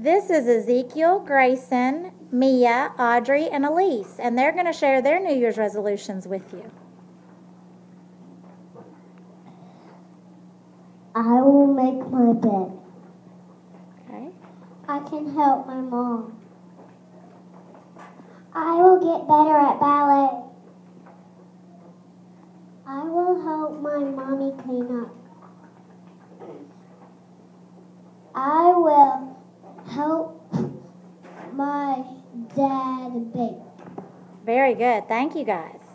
This is Ezekiel, Grayson, Mia, Audrey, and Elise, and they're going to share their New Year's resolutions with you. I will make my bed. Okay. I can help my mom. I will get better at ballet. I will help my mommy clean up. I will help my dad bake. Very good. Thank you, guys.